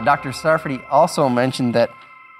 Dr. Sarfati also mentioned that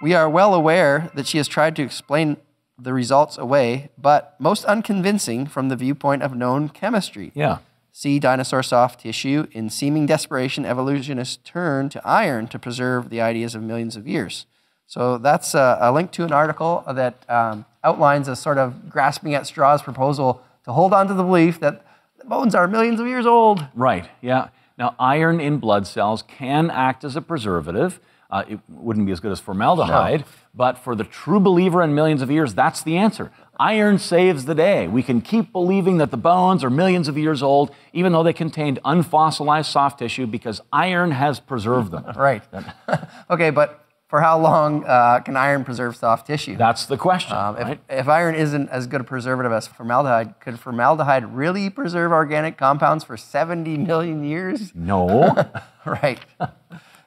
we are well aware that she has tried to explain the results away, but most unconvincing from the viewpoint of known chemistry. Yeah. See dinosaur soft tissue. In seeming desperation, evolutionists turn to iron to preserve the ideas of millions of years. So that's a, a link to an article that um, outlines a sort of grasping at straws proposal to hold on to the belief that the bones are millions of years old. Right, yeah. Now, iron in blood cells can act as a preservative. Uh, it wouldn't be as good as formaldehyde, No. but for the true believer in millions of years, that's the answer. Iron saves the day. We can keep believing that the bones are millions of years old, even though they contained unfossilized soft tissue, because iron has preserved them. Right. okay, but for how long uh, can iron preserve soft tissue? That's the question. Um, if, right? if iron isn't as good a preservative as formaldehyde, could formaldehyde really preserve organic compounds for 70 million years? No. right.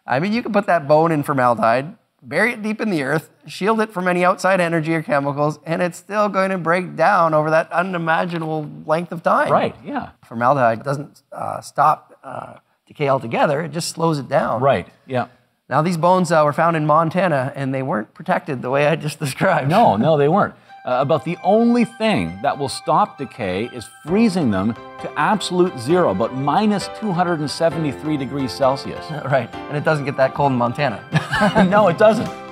I mean, you can put that bone in formaldehyde, bury it deep in the earth, shield it from any outside energy or chemicals, and it's still going to break down over that unimaginable length of time. right, yeah. Formaldehyde doesn't uh, stop uh, decay altogether, it just slows it down. Right, yeah. Now, these bones uh, were found in Montana, and they weren't protected the way I just described. No, no, they weren't. Uh, about the only thing that will stop decay is freezing them to absolute zero, but minus 273 degrees Celsius. Right, and it doesn't get that cold in Montana. no, it doesn't.